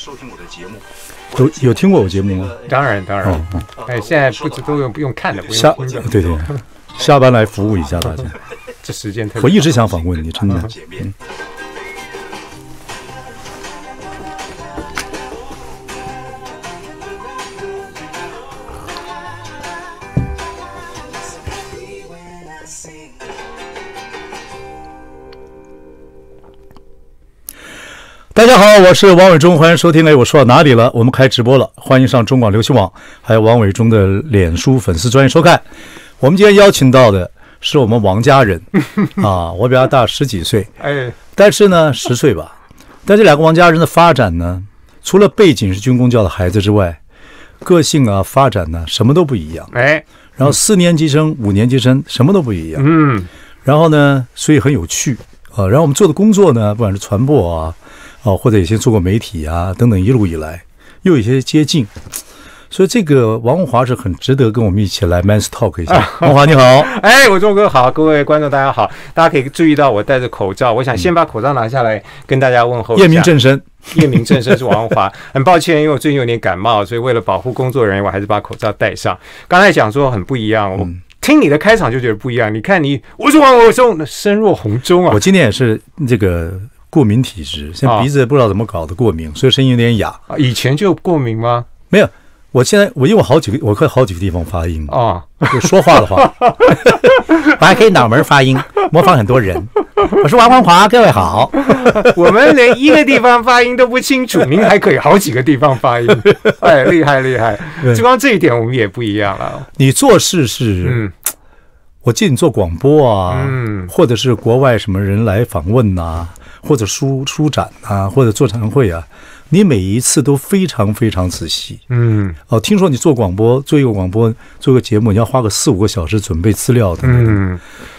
收听我的节目。有有听过我节目吗？当然当然嗯嗯，哎，现在不止都用不用看的，不下用听的，对对，下班来服务一下大家。这时间特别我一直想访问你，真的。见大家好，我是王伟忠，欢迎收听。哎，我说到哪里了？我们开直播了，欢迎上中广流行网，还有王伟忠的脸书粉丝专业收看。我们今天邀请到的是我们王家人 啊，我比他大十几岁，哎，但是呢十岁吧。但这两个王家人的发展呢，除了背景是军工教的孩子之外，个性啊、发展呢，什么都不一样。哎，然后四年级生、五年级生什么都不一样。嗯，然后呢，所以很有趣啊。然后我们做的工作呢，不管是传播啊，啊，或者以前做过媒体啊等等，一路以来又有一些接近。所以这个王文华是很值得跟我们一起来 man's talk 一下。王华你好，哎，我忠哥好，各位观众大家好，大家可以注意到我戴着口罩，我想先把口罩拿下来跟大家问候一下。夜明正身，夜明正身是王文华，很抱歉，因为我最近有点感冒，所以为了保护工作人员，我还是把口罩戴上。刚才讲说很不一样，我听你的开场就觉得不一样。你看你，我是王伟忠，声若洪钟啊我，今天也是这个过敏体质，现在鼻子不知道怎么搞的过敏，所以声音有点哑。啊以前就过敏吗？没有，我现在我因为我好几个，我可以好几个地方发音，啊，就说话的话，我还可以脑门发音，模仿很多人。我是王文华，各位好。我们连一个地方发音都不清楚，您还可以好几个地方发音，哎，厉害厉害！就光这一点，我们也不一样了。你做事是，嗯我记得你做广播啊，嗯或者是国外什么人来访问呐、或者书书展啊，或者座谈会啊，你每一次都非常非常仔细。嗯哦，听说你做广播，做一个广播，做个节目，你要花个四五个小时准备资料的。嗯，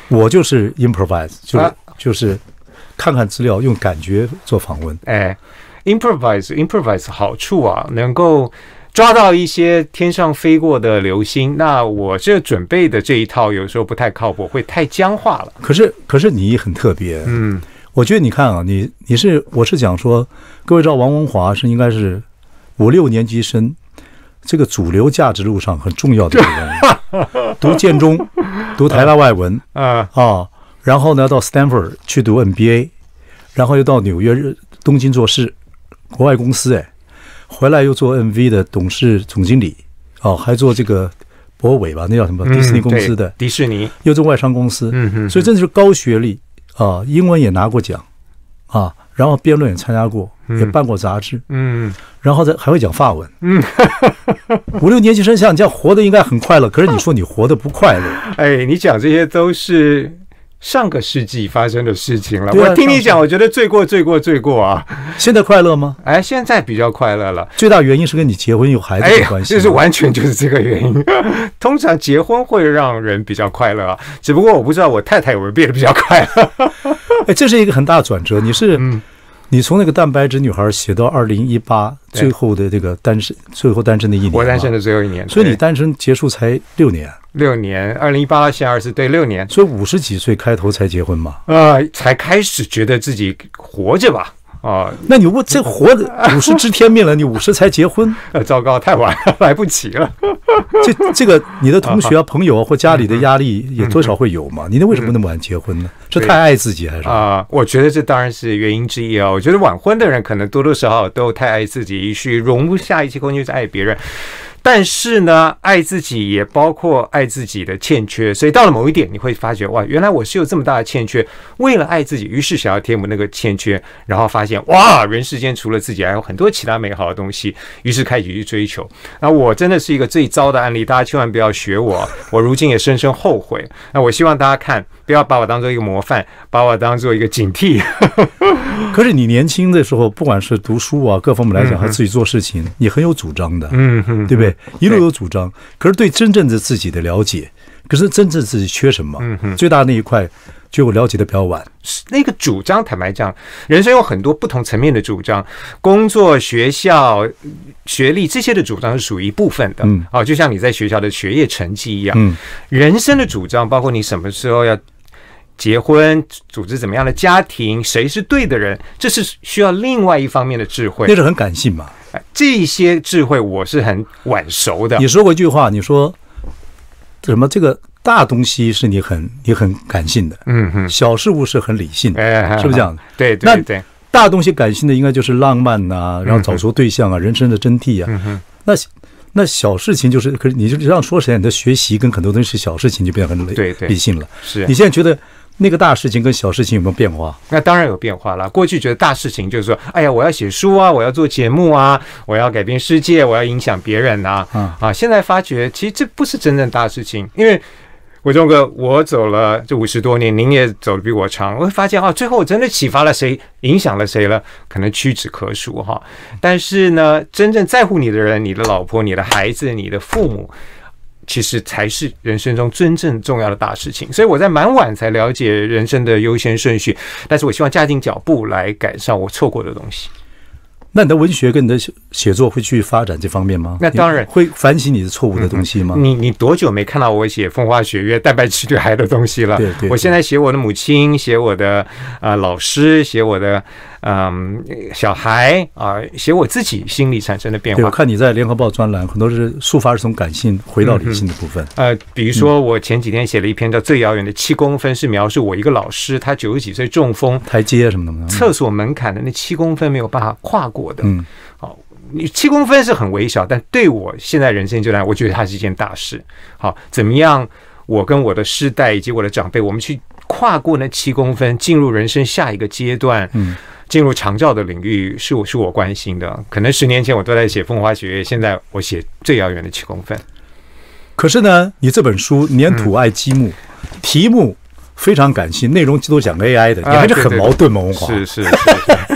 我就是 improvise，就是、啊就是看看资料，用感觉做访问。哎，improvise improvise 好处啊，能够抓到一些天上飞过的流星。那我这准备的这一套有时候不太靠谱，会太僵化了。可是可是你很特别，嗯我觉得你看啊，你你是我是讲说，各位知道王文华是应该是五六年级生，这个主流价值路上很重要的一个人，读建中，读台大外文 啊。啊，然后呢到 Stanford 去读 MBA，然后又到纽约、东京做事，国外公司哎，回来又做 MV 的董事总经理，哦，还做这个博伟吧，那叫什么迪士尼公司的嗯，迪士尼，又做外商公司，嗯哼所以真的是高学历啊，英文也拿过奖啊，然后辩论也参加过，也办过杂志，嗯。然后再还会讲法文，嗯，五六年级生像你这样活得应该很快乐，可是你说你活得不快乐，哎，你讲这些都是上个世纪发生的事情了。啊我听你讲，我觉得罪过罪过罪过啊！现在快乐吗？哎，现在比较快乐了。最大原因是跟你结婚有孩子哎有关，系吗，就是完全就是这个原因。通常结婚会让人比较快乐啊，只不过我不知道我太太有没有变得比较快乐。哎，这是一个很大的转折，你是。嗯你从那个蛋白质女孩写到二零一八最后的这个单身，最后单身的一年，我单身的最后一年，所以你单身结束才六年，六年，二零一八到现在二十对六年，所以五十几岁开头才结婚嘛。呃，才开始觉得自己活着吧。啊、那你问这活的五十知天命了，你五十才结婚，呃，糟糕，太晚了，来不及了。这这个你的同学啊、朋友啊或家里的压力也多少会有嘛？你那为什么那么晚结婚呢？是太爱自己还是？啊、我觉得这当然是原因之一啊。我觉得晚婚的人可能多多少少都太爱自己，一去容不下一切空间去爱别人。但是呢，爱自己也包括爱自己的欠缺，所以到了某一点，你会发觉哇，原来我是有这么大的欠缺。为了爱自己，于是想要填补那个欠缺，然后发现哇，人世间除了自己，还有很多其他美好的东西，于是开始去追求。那我真的是一个最糟的案例，大家千万不要学我，我如今也深深后悔。那我希望大家看，不要把我当做一个模范，把我当做一个警惕。可是你年轻的时候，不管是读书啊，各方面来讲，还自己做事情，你很有主张的，嗯哼，对不对？一路有主张，可是对真正的自己的了解，可是真正自己缺什么，嗯哼最大那一块就我了解的比较晚。那个主张，坦白讲，人生有很多不同层面的主张，工作、学校、学历这些的主张是属于一部分的。嗯，啊，就像你在学校的学业成绩一样，嗯，人生的主张包括你什么时候要结婚，组织怎么样的家庭，谁是对的人，这是需要另外一方面的智慧那。是很感性嘛。哎这些智慧我是很晚熟的你。说过一句话，你说什么？这个大东西是你很你很感性的，嗯哼，小事物是很理性的，哎，是不是这样？对那对对，大东西感性的应该就是浪漫呐、然后找出对象啊，人生的真谛啊。嗯哼，那那小事情就是，可是你就这样说起来，你的学习跟很多东西是小事情就变得很理理性了。是你现在觉得那个大事情跟小事情有没有变化？那当然有变化了。过去觉得大事情就是说，哎呀，我要写书啊，我要做节目啊，我要改变世界，我要影响别人啊。啊啊，现在发觉其实这不是真正大事情，因为伟忠哥，我走了这五十多年，您也走的比我长，我会发现啊，最后我真的启发了谁，影响了谁了，可能屈指可数哈。但是呢，真正在乎你的人，你的老婆、你的孩子、你的父母。其实才是人生中真正重要的大事情，所以我在蛮晚才了解人生的优先顺序，但是我希望加紧脚步来赶上我错过的东西。那你的文学跟你的写写作会去发展这方面吗？那当然会反省你的错误的东西吗？你你多久没看到我写风花雪月、蛋白质女孩的东西了？对对我现在写我的母亲，写我的呃老师，写我的嗯、小孩啊、写我自己心里产生的变化，我。看你在联合报专栏，很多是抒发是从感性回到理性的部分。呃，比如说我前几天写了一篇叫《最遥远的七公分》，是描述我一个老师，他九十几岁中风，台阶什么的？厕所门槛的那七公分没有办法跨过的。嗯，好你七公分是很微小，但对我现在人生就来，我觉得它是一件大事。好，怎么样？我跟我的世代以及我的长辈，我们去跨过那七公分，进入人生下一个阶段。嗯，进入长照的领域是我是我关心的。可能十年前我都在写风花雪月，现在我写最遥远的七公分。可是呢，你这本书《粘土爱积木》，题目非常感性，内容都讲 AI 的，你还是很矛盾嘛，文华。是是是，是这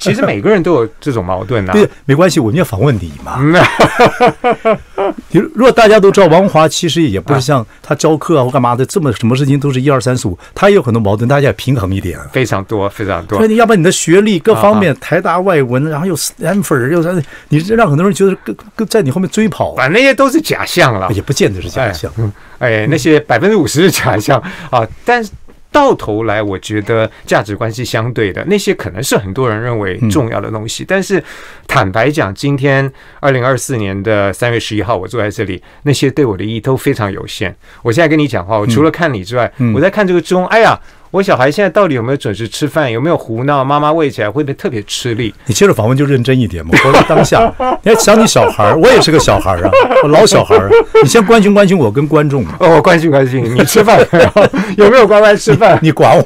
其实每个人都有这种矛盾呐、啊对，没关系，我们要访问你嘛。嗯 你如果大家都知道王华其实也不是像他教课啊或干嘛的这么什么事情都是一二三四五，他也有很多矛盾，大家也平衡一点啊。非常多非常多所以。你要不然你的学历各方啊面，台大外文，然后又 Stanford 又是，你这让很多人觉得跟跟在你后面追跑，反正那些都是假象了。也不见得是假象。哎，那些百分之五十是假象啊，但是到头来，我觉得价值观是相对的。那些可能是很多人认为重要的东西，但是坦白讲，今天二零二四年的三月十一号，我坐在这里，那些对我的意义都非常有限。我现在跟你讲话，我除了看你之外，嗯我在看这个钟。哎呀，我小孩现在到底有没有准时吃饭？有没有胡闹？妈妈喂起来会不会特别吃力？你接受访问就认真一点嘛，活在 当下。你还想你小孩儿，我也是个小孩儿啊，我老小孩儿啊。你先关心关心我跟观众嘛，哦，关心关心，你吃饭？有没有乖乖吃饭？你管我。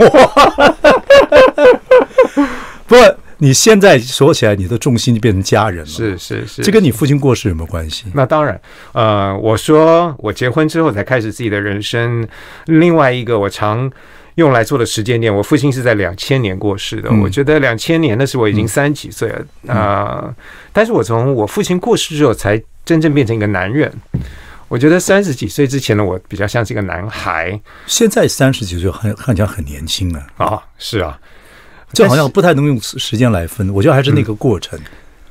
不，你现在说起来，你的重心就变成家人了。，是是是，这跟你父亲过世有没有关系？那当然，呃，我说我结婚之后才开始自己的人生。另外一个我常用来做的时间点，我父亲是在两千年过世的。嗯我觉得两千年那时我已经三十几岁了啊、呃但是我从我父亲过世之后才真正变成一个男人。我觉得三十几岁之前的我比较像是一个男孩现在三十几岁，很看起来很年轻啊，啊，是啊，这好像不太能用时间来分。我觉得还是那个过程。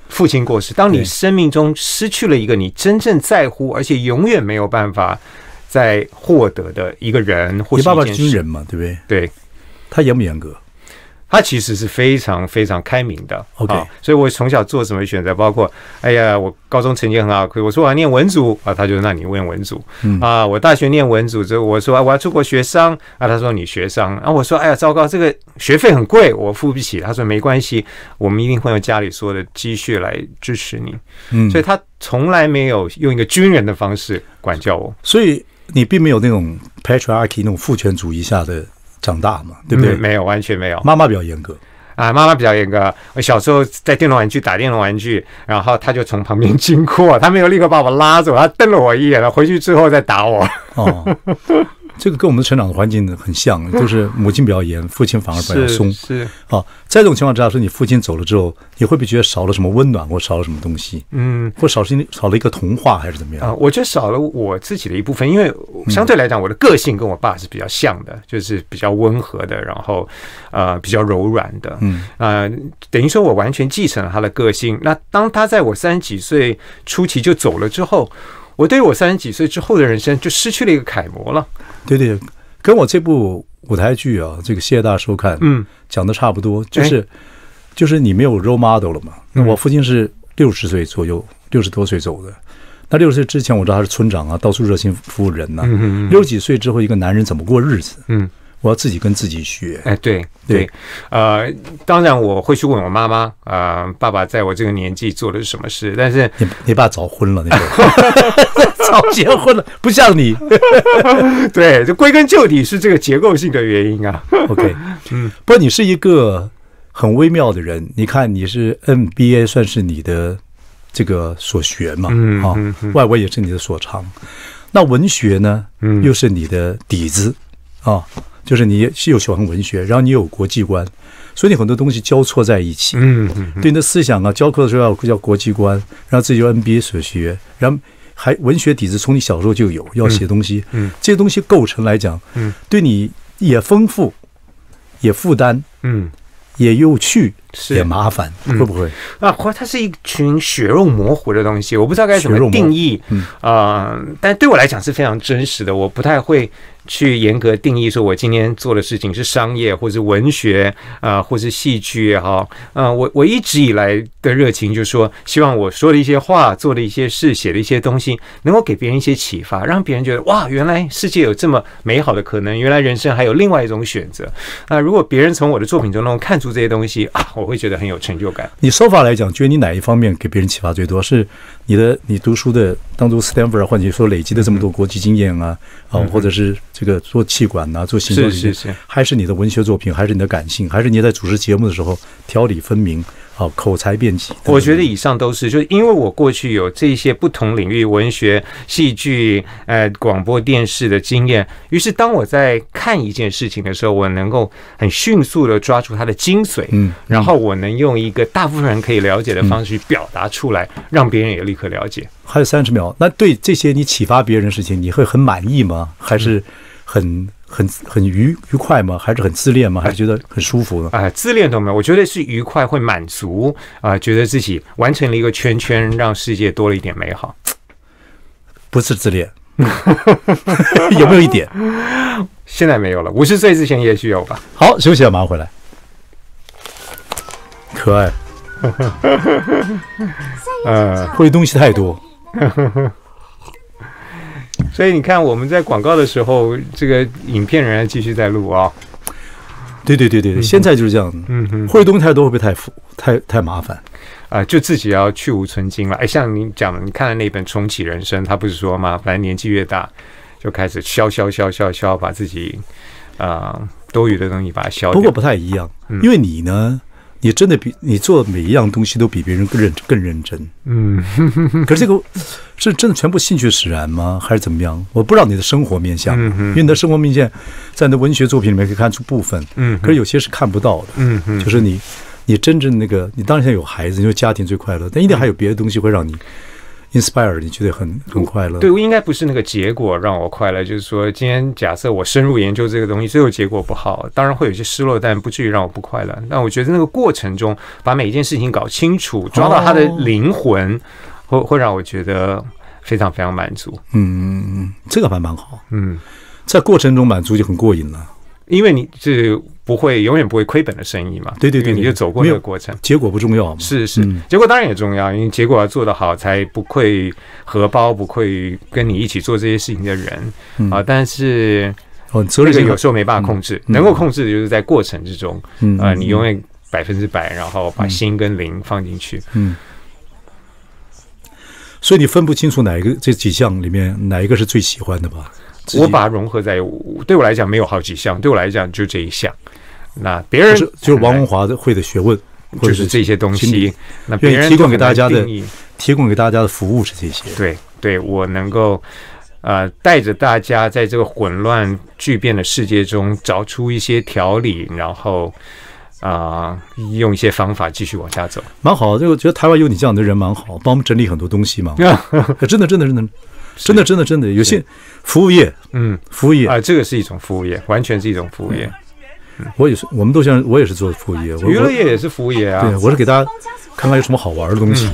父亲过世，当你生命中失去了一个你真正在乎，而且永远没有办法再获得的一个人，或是你爸爸军人嘛，对不对？对。他严不严格？他其实是非常非常开明的。OK 啊所以我从小做什么选择，包括哎呀，我高中成绩很好，可我说我要念文组啊，他就那你念文组。嗯。啊，我大学念文组之后，我说、啊、我要出国学商啊，他说你学商啊，我说哎呀糟糕，这个学费很贵，我付不起，他说没关系，我们一定会用家里所有的积蓄来支持你，嗯，所以他从来没有用一个军人的方式管教我，所以你并没有那种 patriarchy 那种父权主义下的长大嘛，对不对？嗯没有，完全没有。妈妈比较严格，啊，妈妈比较严格。我小时候在电动玩具打电动玩具，然后他就从旁边经过，他没有立刻把我拉走，他瞪了我一眼，了回去之后再打我。哦，这个跟我们成长的环境很像，就是母亲比较严，父亲反而比较松。是，啊，在这种情况之下，说你父亲走了之后，你会不会觉得少了什么温暖，或少了什么东西，嗯。或少是少了一个童话，还是怎么样啊、样？我觉得少了我自己的一部分，因为相对来讲，我的个性跟我爸是比较像的，就是比较温和的，然后呃比较柔软的，嗯，呃，等于说我完全继承了他的个性。那当他在我三十几岁初期就走了之后，我对于我三十几岁之后的人生就失去了一个楷模了。对对，跟我这部舞台剧啊，这个谢大收看，嗯，讲的差不多，就是就是你没有 role model 了嘛。那我父亲是六十岁左右，六十多岁走的。那六十岁之前，我知道他是村长啊，到处热心服务人呐、六十几岁之后，一个男人怎么过日子？嗯，我要自己跟自己学。哎，对对对，呃，当然我会去问我妈妈，呃，爸爸在我这个年纪做的是什么事，但是你你爸早婚了，那时候 早结婚了，不像你。对，就归根究底是这个结构性的原因啊。OK，嗯，不过你是一个很微妙的人。你看，你是 NBA 算是你的这个所学嘛，啊嗯嗯，嗯外文也是你的所长。那文学呢，嗯又是你的底子啊，就是你是又喜欢文学，然后你有国际观，所以你很多东西交错在一起。嗯嗯对你的思想啊，教课的时候要叫国际观，然后自己有 NBA 所学，然后还文学底子从你小时候就有，要写东西，嗯。这些东西构成来讲，嗯，对你也丰富，也负担，嗯，也有趣，是也麻烦，嗯会不会？啊，或它是一群血肉模糊的东西，我不知道该怎么定义。嗯啊、但对我来讲是非常真实的，我不太会去严格定义说我今天做的事情是商业或是文学啊、或是戏剧也好。啊、我我一直以来的热情就是说，希望我说的一些话、做的一些事、写的一些东西，能够给别人一些启发，让别人觉得哇，原来世界有这么美好的可能，原来人生还有另外一种选择。那、如果别人从我的作品中能够看出这些东西啊，我会觉得很有成就感。你说法来讲，觉得你哪一方面给别人启发最多？是你的你读书的当初 Stanford 或者你说累积的这么多国际经验啊，啊，或者是这个做气管呐、做行政是是是还是你的文学作品，还是你的感性，还是你在主持节目的时候条理分明啊，口才辩捷？我觉得以上都是，就是因为我过去有这些不同领域文学、戏剧、呃广播电视的经验，于是当我在看一件事情的时候，我能够很迅速的抓住它的精髓，嗯，然后我能用一个大部分人可以了解的方式去表达出来，让别人也立刻了解。还有三十秒，那对这些你启发别人的事情，你会很满意吗？还是很很很愉愉快吗？还是很自恋吗？还是觉得很舒服呢？啊、自恋都没有，我觉得是愉快，会满足啊、觉得自己完成了一个圈圈，让世界多了一点美好。不是自恋，有没有一点？现在没有了，五十岁之前也许有吧。好，休息了，马上回来。可爱，呃，会的东西太多。所以你看，我们在广告的时候，这个影片仍然继续在录啊、对对对对对，现在就是这样。嗯哼，会的东西太多，会不会太复太太麻烦？啊、就自己要去无存精了。哎，像你讲的，你看的那本《重启人生》，他不是说吗？反正年纪越大，就开始消消消消消，把自己啊、多余的东西把它消掉。不过不太一样，因为你呢，你真的比你做每一样东西都比别人更认更认真。嗯，可是这个是真的全部兴趣使然吗？还是怎么样？我不知道你的生活面相，嗯因为你的生活面相在你的文学作品里面可以看出部分，嗯可是有些是看不到的。嗯哼，就是你，你真正那个，你当然现在有孩子，因为家庭最快乐，但一定还有别的东西会让你 inspire，你觉得很很快乐。对，应该不是那个结果让我快乐，就是说，今天假设我深入研究这个东西，最后结果不好，当然会有些失落，但不至于让我不快乐。但我觉得那个过程中，把每一件事情搞清楚，抓到它的灵魂，会会让我觉得非常非常满足。嗯，这个还蛮好，嗯，在过程中满足就很过瘾了。因为你是不会永远不会亏本的生意嘛，对对对你就走过那个过程。结果不重要嘛？是是嗯，结果当然也重要，因为结果要做得好，才不愧荷包，不愧跟你一起做这些事情的人嗯啊。但是哦，责这个任有时候没办法控制，嗯能够控制的就是在过程之中，嗯呃，嗯你永远百分之百，然后把心跟灵放进去。嗯，所以你分不清楚哪一个这几项里面哪一个是最喜欢的吧？我把它融合在，对我来讲没有好几项，对我来讲就这一项。那别人就是就是王文华的会的学问，或者就是这些东西，那别人提供给大家的提供给大家的服务是这些。对对，我能够呃带着大家在这个混乱巨变的世界中找出一些条理，然后啊、用一些方法继续往下走。蛮好，这个我觉得台湾有你这样的人蛮好，帮我们整理很多东西嘛。真的，真的，真的，真的，真的，真的，有些服务业，嗯服务业啊、这个是一种服务业，完全是一种服务业。我也是，我们都像我也是做服务业，我娱乐业也是服务业啊。对，我是给大家看看有什么好玩的东西。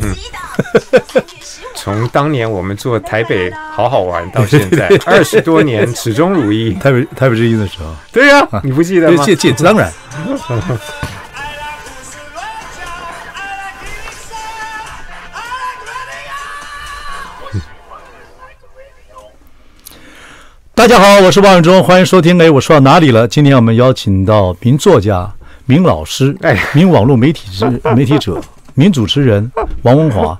从当年我们做台北好好玩到现在 二十多年始终如一。台北台北之音的时候，对呀，你不记得吗？记记，当然。大家好，我是王永忠，欢迎收听。哎，我说到哪里了？今天我们邀请到名作家、名老师、哎，名网络媒体之 媒体者、名主持人王文华。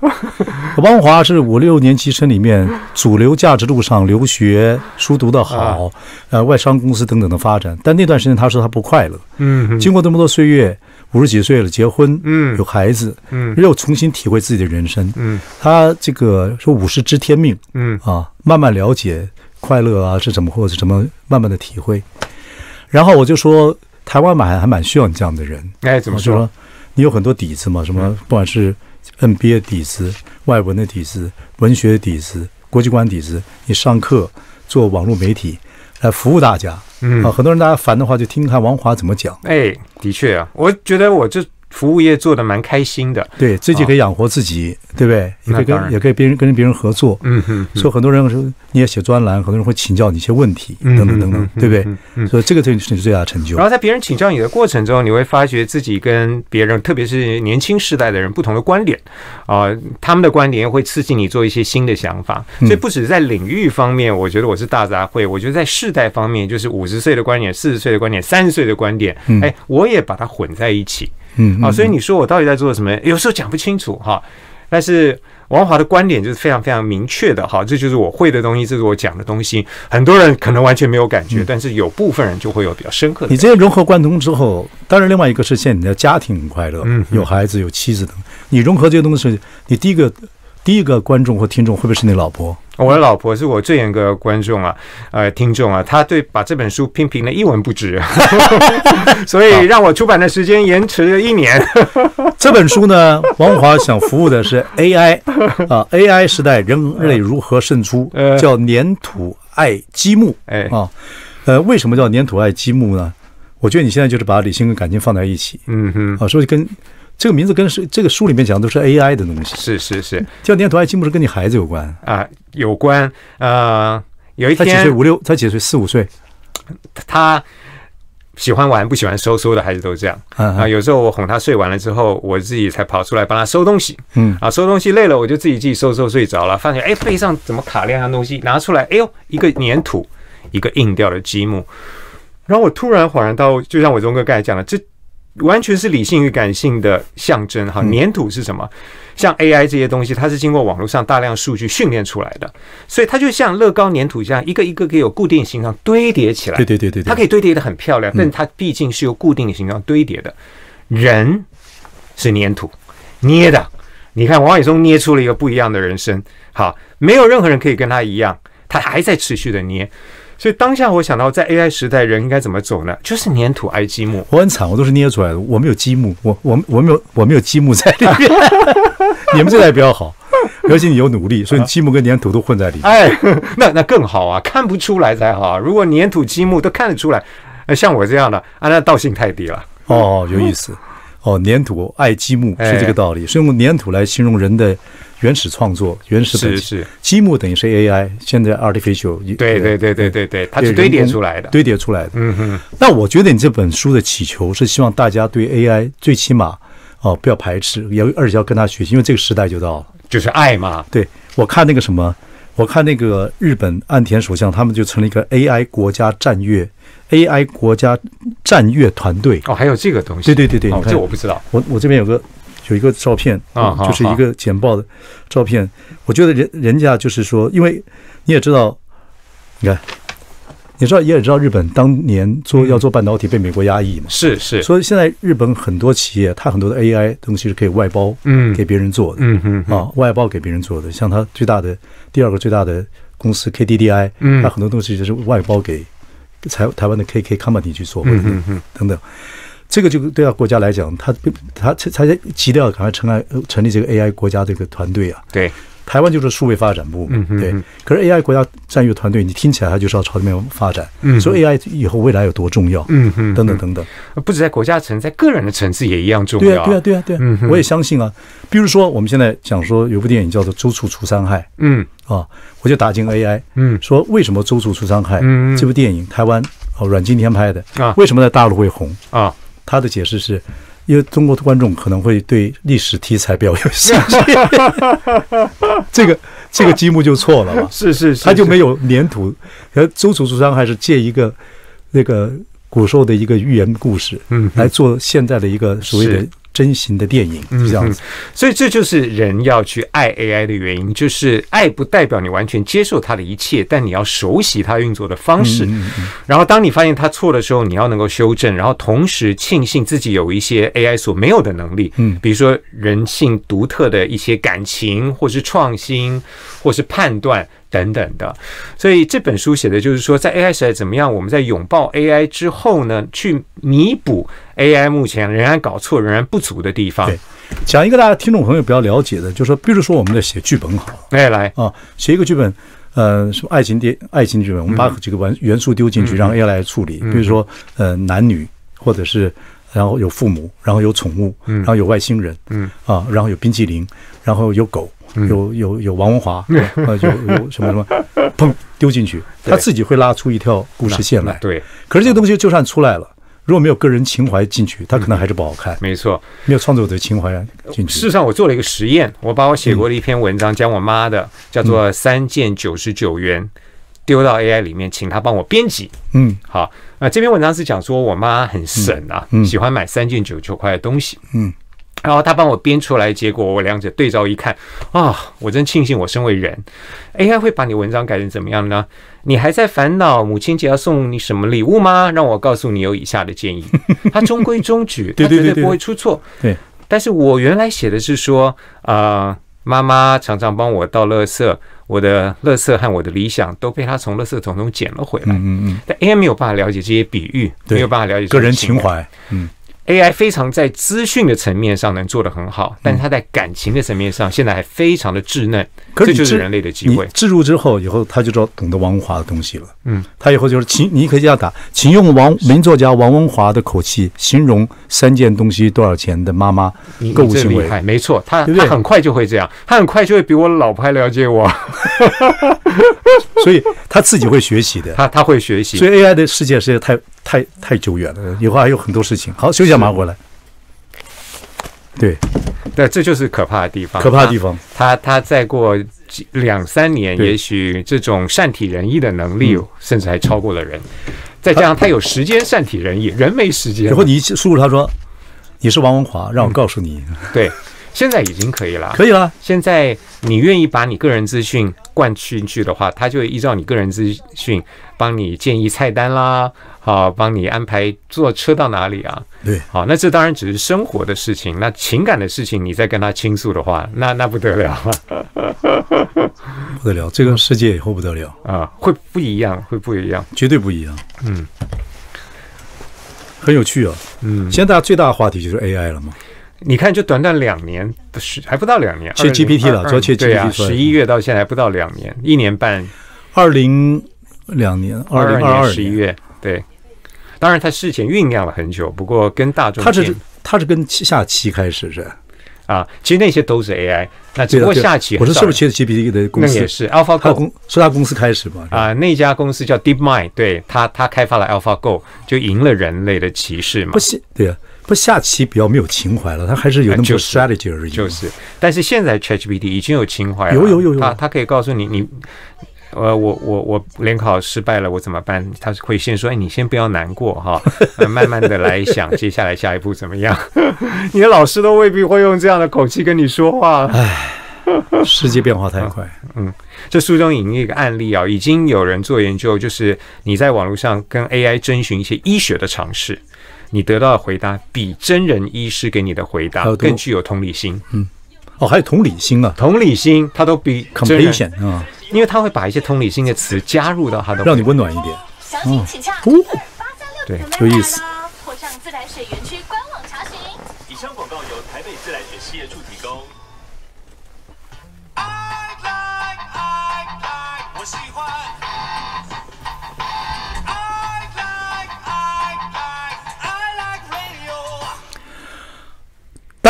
王文华是五六年级生里面主流价值路上留学，书读得好，呃，外商公司等等的发展。但那段时间他说他不快乐。嗯，经过这么多岁月，五十几岁了，结婚，嗯，有孩子，嗯，又重新体会自己的人生。嗯，他这个说五十知天命，嗯啊，慢慢了解。快乐啊是怎么或者怎么慢慢的体会，然后我就说台湾蛮还蛮需要你这样的人。哎，怎么说？你有很多底子嘛，什么不管是 NBA 底子、外文的底子、文学的底子、国际观底子，你上课做网络媒体来服务大家。嗯啊，很多人大家烦的话就听看王华怎么讲。哎，的确啊，我觉得我这。服务业做的蛮开心的，对，自己可以养活自己，对不对？也可以跟也可以别人跟别人合作，嗯哼。所以很多人说你也写专栏，很多人会请教你一些问题，等等等等，对不对？所以这个就是你最大的成就。然后在别人请教你的过程中，你会发觉自己跟别人，特别是年轻世代的人不同的观点啊，他们的观点会刺激你做一些新的想法。所以不止在领域方面，我觉得我是大杂烩。我觉得在世代方面，就是五十岁的观点、四十岁的观点、三十岁的观点，哎，我也把它混在一起。嗯，啊，所以你说我到底在做什么？有时候讲不清楚哈。但是王华的观点就是非常非常明确的哈，这就是我会的东西，这是我讲的东西。很多人可能完全没有感觉，但是有部分人就会有比较深刻的。你这些融合贯通之后，当然另外一个是现在你的家庭很快乐，嗯，有孩子有妻子等，你融合这些东西，你第一个。第一个观众或听众会不会是你老婆？我的老婆是我最严格的观众啊，呃，听众啊，她对把这本书批评的一文不值，所以让我出版的时间延迟了一年。这本书呢，王华想服务的是 AI 啊，AI 时代人类如何胜出？叫粘土爱积木，哎啊，呃，为什么叫粘土爱积木呢？我觉得你现在就是把理性跟感情放在一起，嗯哼，啊，所以跟。这个名字跟是这个书里面讲的都是 AI 的东西，是是是，叫年土爱积木是跟你孩子有关啊，有关呃，有一天他几岁？五六？他几岁？四五岁？他喜欢玩，不喜欢收收的孩子都这样啊。有时候我哄他睡完了之后，我自己才跑出来帮他收东西。嗯啊，收东西累了，我就自己自己收收睡着了。发现哎，背上怎么卡两样东西？拿出来，哎呦，一个粘土，一个硬掉的积木。然后我突然恍然到，就像我忠哥刚才讲的，这。完全是理性与感性的象征哈，粘土是什么？像 AI 这些东西，它是经过网络上大量数据训练出来的，所以它就像乐高粘土一样，一个一个可以有固定形状堆叠起来。对对对对，它可以堆叠的很漂亮，但它毕竟是由固定形状堆叠的。人是粘土捏的，你看王伟松捏出了一个不一样的人生。好，没有任何人可以跟他一样，他还在持续的捏。所以当下我想到，在 AI 时代，人应该怎么走呢？就是粘土爱积木。我很惨，我都是捏出来的，我没有积木，我我我没有我没有积木在里面。你们这代比较好，而且你有努力，所以积木跟粘土都混在里面。哎，那那更好啊，看不出来才好。啊如果粘土积木都看得出来，像我这样的啊，那道性太低了。哦，有意思。哦，粘土爱积木是这个道理，是用粘土来形容人的。原始创作，原始是是积木等于是 AI，现在 artificial 对对对对对对，它是堆叠出来的，堆叠出来的。嗯哼。那我觉得你这本书的祈求是希望大家对 AI 最起码哦不要排斥，也而且要跟他学习，因为这个时代就到了，就是爱嘛。对，我看那个什么，我看那个日本岸田首相他们就成立一个 AI 国家战略 AI 国家战略团队。哦，还有这个东西？对对对对，这我不知道。我我这边有个。有一个照片啊，就是一个简报的照片。我觉得人人家就是说，因为你也知道，你看，你知道，也也知道，日本当年做要做半导体被美国压抑嘛，是是。所以现在日本很多企业，它很多的 AI 东西是可以外包，嗯，给别人做的，嗯嗯啊，外包给别人做的。像它最大的第二个最大的公司 KDDI，嗯，它很多东西就是外包给台台湾的 KK Company 去做，嗯嗯等等。这个就对啊，国家来讲，他他他才急着要赶快成立成立这个 AI 国家这个团队啊。对，台湾就是数位发展部嘛，对。可是 AI 国家战略团队，你听起来它就是要朝那边发展，所以 AI 以后未来有多重要，嗯嗯，等等等等，不止在国家层，在个人的层次也一样重要。对啊，对啊，对啊，对啊，我也相信啊。比如说，我们现在讲说有部电影叫做《周处除三害》，嗯啊，我就打进 AI，嗯，说为什么周处除三害？嗯这部电影台湾哦阮经天拍的啊，为什么在大陆会红啊？他的解释是。因为中国的观众可能会对历史题材比较有兴趣，这个这个积木就错了嘛？是是是，他就没有粘土。而周楚楚商还是借一个那个古时候的一个寓言故事，嗯，来做现在的一个所谓的。真心的电影这样子，所以这就是人要去爱 AI 的原因，就是爱不代表你完全接受它的一切，但你要熟悉它运作的方式。然后当你发现它错的时候，你要能够修正，然后同时庆幸自己有一些 AI 所没有的能力，嗯，比如说人性独特的一些感情，或是创新，或是判断。等等的，所以这本书写的就是说，在 AI 时代怎么样？我们在拥抱 AI 之后呢，去弥补 AI 目前仍然搞错、仍然不足的地方。对，讲一个大家听众朋友比较了解的，就是说，比如说我们在写剧本好，哎，来。啊，写一个剧本，呃，什么爱情电爱情剧本，我们把几个元元素丢进去，让 AI 来处理。比如说，呃，男女，或者是然后有父母，然后有宠物，然后有外星人，嗯。啊，然后有冰淇淋，然后有狗。有有有王文华，呃，有有什么什么，砰丢进去，他自己会拉出一条故事线来。对，可是这个东西就算出来了，如果没有个人情怀进去，他可能还是不好看。没错，没有创作者情怀进去。事实上，我做了一个实验，我把我写过的一篇文章讲我妈的，叫做《三件九十九元》，丢到 AI 里面，请他帮我编辑。嗯，好，那这篇文章是讲说我妈很省啊，喜欢买三件九十九块的东西。嗯。然后他帮我编出来，结果我两者对照一看，啊，我真庆幸我身为人，AI 会把你文章改成怎么样呢？你还在烦恼母亲节要送你什么礼物吗？让我告诉你有以下的建议，它中规中矩，它绝对不会出错。对，但是我原来写的是说，啊，妈妈常常帮我倒垃圾，我的垃圾和我的理想都被他从垃圾桶中捡了回来。嗯嗯嗯。但 AI 没有办法了解这些比喻，没有办法了解个人情怀。嗯。AI 非常在资讯的层面上能做得很好，但是它在感情的层面上现在还非常的稚嫩。这就是人类的机会。置入之后，以后他就知道懂得王文华的东西了。嗯，他以后就是请，你可以这样打，请用王名作家王文华的口气形容三件东西多少钱的妈妈购物行为。没错，他他很快就会这样，他很快就会比我老婆还了解我。所以他自己会学习的，他他会学习。所以 AI 的世界实在太太太久远了，以后还有很多事情。好，休息下，马上回来。对，对，这就是可怕的地方。可怕的地方，他他再过两三年，也许这种善体人意的能力，甚至还超过了人。再加上他有时间善体人意，人没时间。然后你一输入，他说你是王文华，让我告诉你。对。现在已经可以了，可以了。现在你愿意把你个人资讯灌进去的话，他就会依照你个人资讯帮你建议菜单啦，好，帮你安排坐车到哪里啊？对，好，那这当然只是生活的事情，那情感的事情，你再跟他倾诉的话，那那不得了，不得了，这个世界以后不得了。啊，会不一样，会不一样，绝对不一样，嗯，很有趣啊，嗯，现在大家最大的话题就是 AI 了嘛。你看，就短短两年的时，还不到两年，切 GPT 了，做切 GPT，十一月到现在还不到两年，一年半，二零两年，二零二二十一月，对。当然，他事前酝酿了很久，不过跟大众，他是他是跟下棋开始是啊，其实那些都是 AI，那只不过下棋，我说是不是切 GPT 的公司？那也是 AlphaGo，公是他公司开始吧？啊，那家公司叫 DeepMind，对他，他开发了 AlphaGo，就赢了人类的骑士嘛？不是，对啊。不下棋比较没有情怀了，他还是有那么多 strategy 而已。就是，但是现在 ChatGPT 已经有情怀了。有有有有，他他可以告诉你，你，呃，我我我联考失败了，我怎么办？他会先说，哎，你先不要难过哈，慢慢的来想接下来下一步怎么样。你的老师都未必会用这样的口气跟你说话。唉，世界变化太快。嗯，这书中引一个案例啊，已经有人做研究，就是你在网络上跟 AI 征询一些医学的常识。你得到的回答比真人医师给你的回答更具有同理心。嗯，哦，还有同理心啊，同理心，他都比 compassion 啊，因为他会把一些同理心的词加入到他的，让你温暖一点。嗯，对，有意思。或上自来水园区官网查询。以上广告由台北自来水事业处提供。我喜欢。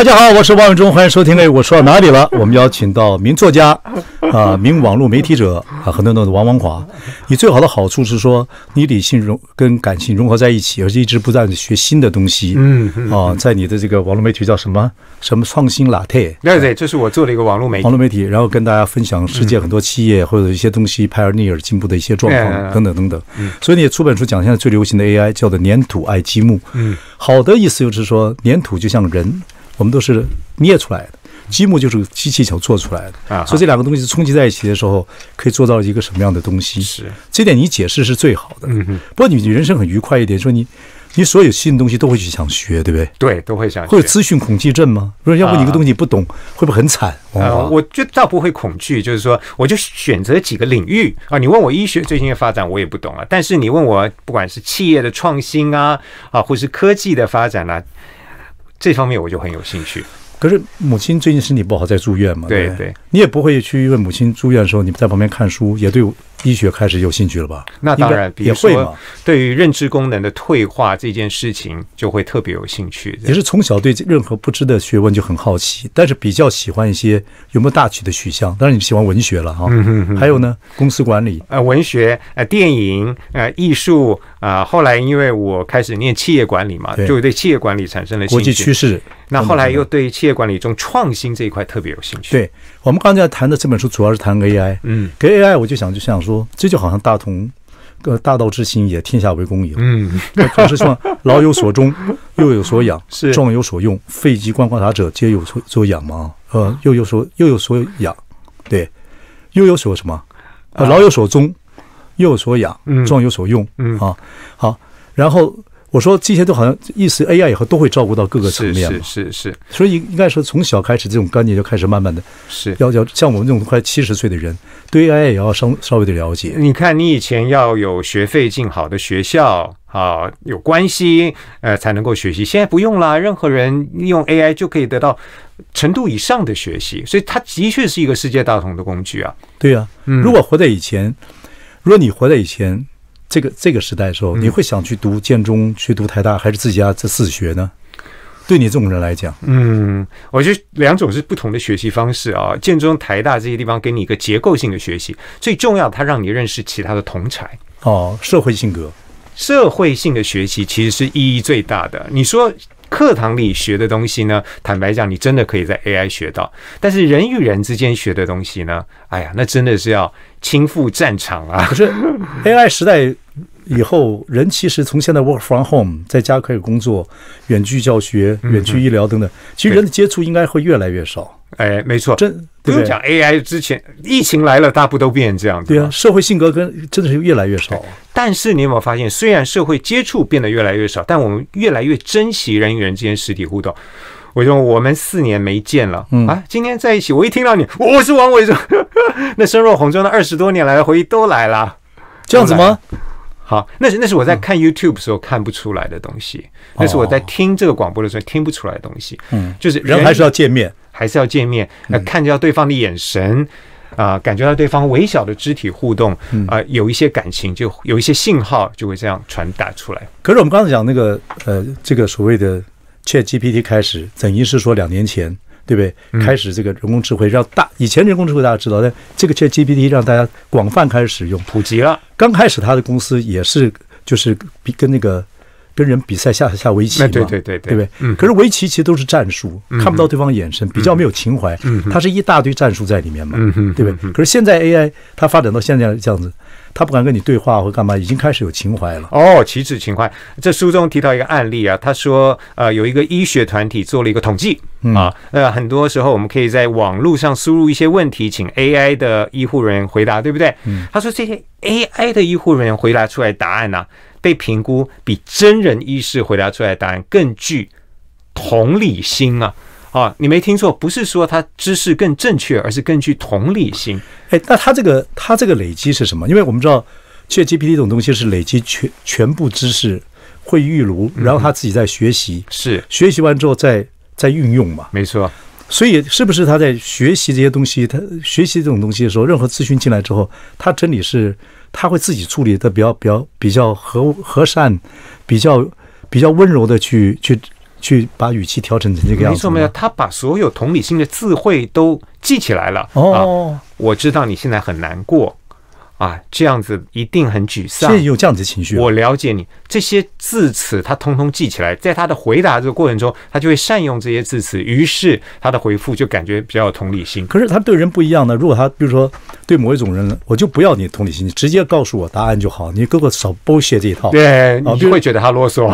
大家好，我是王永忠，欢迎收听。哎，我说到哪里了？我们邀请到名作家 啊、名网络媒体者啊，很多人都是王王华。你最好的好处是说，你理性融跟感性融合在一起，而且一直不断的学新的东西。嗯啊，在你的这个网络媒体叫什么什么创新 latte 对对，这是我做的一个网络媒体网。络媒体，然后跟大家分享世界很多企业或者一些东西 pioneer 进步的一些状嗯况等等等等。所以你也出本书讲现在最流行的 AI 叫做粘土爱积木。嗯，好的意思就是说粘土就像人，我们都是捏出来的。积木就是机器所做出来的，啊所以这两个东西冲击在一起的时候，可以做到一个什么样的东西？是这点你解释是最好的。嗯哼，不过你人生很愉快一点，说你你所有新的东西都会去想学，对不对？对，都会想会有资讯恐惧症吗？不是，要不你一个东西不懂，会不会很惨？呃，我觉得倒不会恐惧，就是说，我就选择几个领域啊。你问我医学最近的发展，我也不懂啊。但是你问我，不管是企业的创新啊，啊，或是科技的发展啊，这方面我就很有兴趣。可是母亲最近身体不好，在住院嘛？不对对你也不会去因为母亲住院的时候，你在旁边看书，也对医学开始有兴趣了吧？那当然，也会。对于认知功能的退化这件事情，就会特别有兴趣。也是从小对任何不知的学问就很好奇，但是比较喜欢一些有没有大曲的取向。当然你喜欢文学了哈，嗯还有呢，公司管理，呃，文学、呃，电影、呃，艺术啊、后来因为我开始念企业管理嘛，对就对企业管理产生了兴国际趣。趋势。那后来又对企业管理中创新这一块特别有兴趣。，对我们刚才谈的这本书主要是谈 AI，嗯跟 AI 我就想就想说，这就好像大同。呃，大道之行也，天下为公也。嗯，那考试希望老有所终，幼有所养，是壮有所用，废疾观观察者皆有所所养嘛。呃，幼有所幼有所养，对，幼有所什么？呃，老有所终，幼有所养，壮有所用。嗯啊，好。然后我说这些都好像意思 AI 以后都会照顾到各个层面嘛是，是是所以应该说从小开始这种观念就开始慢慢的是。要要像我们这种快七十岁的人，对 AI 也要稍稍微的了解。你看，你以前要有学费进好的学校啊，有关系呃才能够学习，现在不用啦，任何人利用 AI 就可以得到程度以上的学习，所以它的确是一个世界大同的工具啊。对呀、嗯如果活在以前，如果你活在以前这个这个时代的时嗯候，你会想去读建中、去读台大，还是自己家这自学呢？对你这种人来讲，嗯，我觉得两种是不同的学习方式啊。建中、台大这些地方给你一个结构性的学习，最重要，它让你认识其他的同才。哦，社会性格，社会性的学习其实是意义最大的。你说课堂里学的东西呢，坦白讲，你真的可以在 AI 学到，但是人与人之间学的东西呢，哎呀，那真的是要亲赴战场啊可！是 AI 时代以后，人其实从现在 work from home 在家开始工作，远距教学、远距医疗等等，其实人的接触应该会越来越少。哎，没错，真不用讲 AI 之前，疫情来了，大部都变成这样子。对啊，。社会性格跟真的是越来越少。但是你有没有发现，虽然社会接触变得越来越少，但我们越来越珍惜人与人之间实体互动。我说我们四年没见了，嗯啊，今天在一起，我一听到你，我是王伟忠，那深入红中的二十多年来的回忆都来了。这样子吗？好，那是那是我在看 YouTube 时候看不出来的东西，那是我在听这个广播的时候听不出来的东西。嗯，就是人还是要见面。还是要见面，呃，看到对方的眼神。啊、感觉到对方微小的肢体互动，啊、有一些感情，就有一些信号就会这样传达出来。可是我们刚才讲那个呃，这个所谓的 Chat GPT 开始，等于是说两年前，对不对？开始这个人工智慧让大以前人工智慧大家知道，但这个 Chat GPT 让大家广泛开始使用。普及了，刚开始他的公司也是就是比跟那个跟人比赛下下围棋嘛，对对对对对不对？嗯可是围棋其实都是战术，看不到对方眼神，比较没有情怀，它是一大堆战术在里面嘛，对不对？可是现在 AI 它发展到现在这样子，它不敢跟你对话或干嘛，已经开始有情怀了。哦，旗帜情怀。这书中提到一个案例啊，他说，呃，有一个医学团体做了一个统计啊，呃，很多时候我们可以在网络上输入一些问题，请 AI 的医护人员回答，对不对？他说这些 AI 的医护人员回答出来的答案呢、啊被评估比真人医师回答出来的答案更具同理心啊。啊，你没听错，不是说他知识更正确，而是更具同理心。哎，那他这个他这个累积是什么？因为我们知道 ChatGPT 这种东西是累积全全部知识，会预炉，然后他自己在学习，是，学习完之后再再运用嘛。没错。所以是不是他在学习这些东西，他学习这种东西的时候，任何资讯进来之后，他真理是他会自己处理的比较比较比较和和善，比较比较温柔的去去去把语气调整成这个样子。没错没错，他把所有同理心的智慧都记起来了。我知道你现在很难过啊，这样子一定很沮丧。有这样子的情绪啊，我了解你，这些字词他通通记起来，在他的回答这个过程中，他就会善用这些字词，于是他的回复就感觉比较有同理心。可是他对人不一样呢。如果他比如说对某一种人，我就不要你同理心，你直接告诉我答案就好，你给我少剥削这一套。对，你会觉得他啰嗦。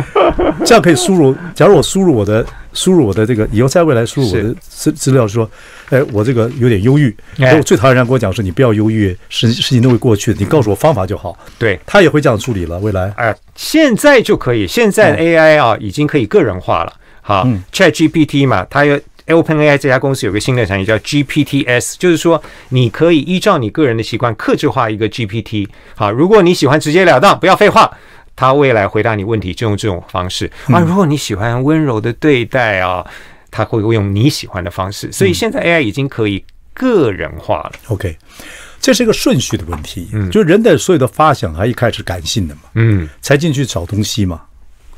这样可以输入。假如我输入我的输入我的这个以后在未来输入我的资资料说，哎，我这个有点忧郁，哎我最讨厌人家跟我讲说你不要忧郁，事事情都会过去的，你告诉我方法就好。对，他也会这样处理了，未来。哎、现在就可以，现在 AI 啊、已经可以个人化了。好、嗯 c h a t GPT 嘛，它有 OpenAI 这家公司有个新的产品叫 GPTs，就是说你可以依照你个人的习惯克制化一个 GPT。好，如果你喜欢直截了当，不要废话。它未来回答你问题就用这种方式啊。如果你喜欢温柔的对待啊，他会用你喜欢的方式。所以现在 AI 已经可以个人化了。OK，这是一个顺序的问题。嗯就是人的所有的发想，还一开始感性的嘛，嗯才进去找东西嘛，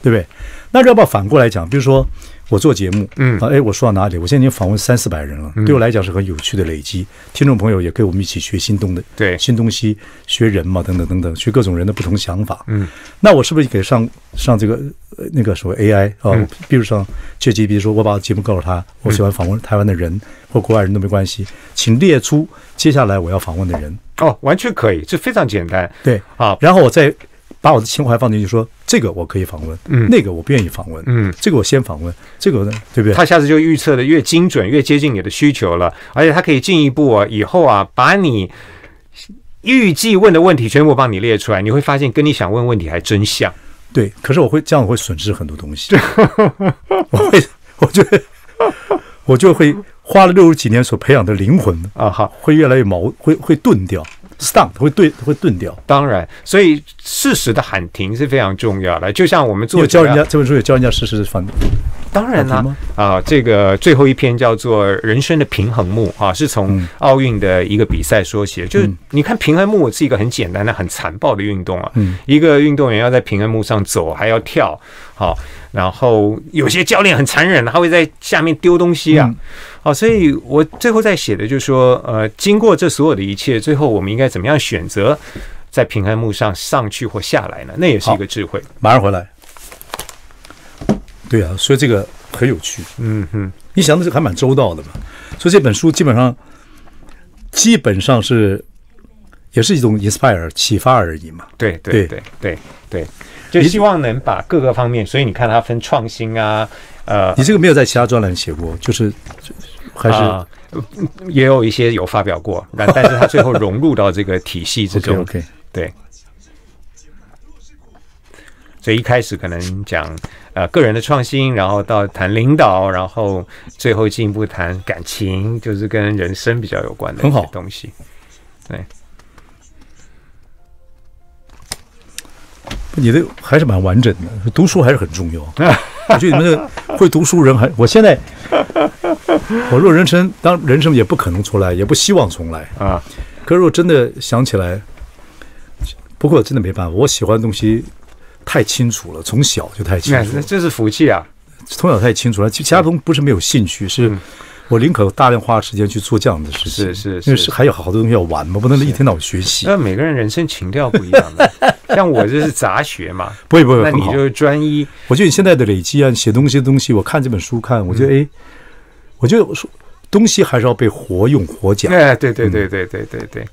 对不对？那要不要反过来讲？比如说我做节目，嗯啊，哎，我说到哪里？我现在已经访问三四百人了，对我来讲是很有趣的累积。听众朋友也跟我们一起学新东的，对新东西，学人嘛，等等等等，学各种人的不同想法。嗯，那我是不是给上上这个呃那个所谓 AI 啊？嗯比如上 ChatGPT 说，我把节目告诉他，我喜欢访问台湾的人或国外人都没关系，请列出接下来我要访问的人。哦，完全可以，这非常简单。对，好，然后我再把我的情怀放进去，说这个我可以访问，嗯。那个我不愿意访问，嗯。这个我先访问，这个呢，对不对？他下次就预测的越精准，越接近你的需求了，而且他可以进一步啊，以后啊，把你预计问的问题全部帮你列出来，你会发现跟你想问问题还真像。对，可是我会这样，我会损失很多东西，我会，我就会，我就会花了六十几年所培养的灵魂啊，哈，会越来越毛，会会钝掉，stunt 会顿会顿掉。当然，所以适时的喊停是非常重要的。就像我们做有教人家这本书有教人家适时反当然啦啊，这个最后一篇叫做《人生的平衡木》啊，是从嗯奥运的一个比赛说起的。就是你看平衡木是一个很简单的、很残暴的运动啊。嗯一个运动员要在平衡木上走，还要跳，好，然后有些教练很残忍，他会在下面丢东西啊。嗯好，所以我最后在写的就是说，呃，经过这所有的一切，最后我们应该怎么样选择在平安木上上去或下来呢？那也是一个智慧。马上回来。对啊，所以这个很有趣。嗯哼，你想的是还蛮周到的嘛。所以这本书基本上基本上是也是一种 inspire 启发而已嘛。对对对对对，就希望能把各个方面，所以你看它分创新啊，呃，你这个没有在其他专栏写过，就是还是、啊也有一些有发表过，但但是它最后融入到这个体系之中。OK。对，所以一开始可能讲呃个人的创新，然后到谈领导，然后最后进一步谈感情，就是跟人生比较有关的一很好些东西。对，你的还是蛮完整的，读书还是很重要。我觉得你们这会读书人还，我现在 我若人生当人生也不可能重来，也不希望重来。啊，可是我真的想起来，不过真的没办法，我喜欢的东西太清楚了，从小就太清楚了，那这是福气啊。从小太清楚了。其其他东西不是没有兴趣，是我宁可大量花时间去做这样的事情。是是是因为是还有好多东西要玩嘛，不能一天到晚学习。那每个人人生情调不一样的，像我这是杂学嘛，不会不会，那你就是专一。我觉得你现在的累积啊，写东西的东西，我看这本书看，我觉得哎，我觉得说东西还是要被活用活讲。哎，对对对对对对对。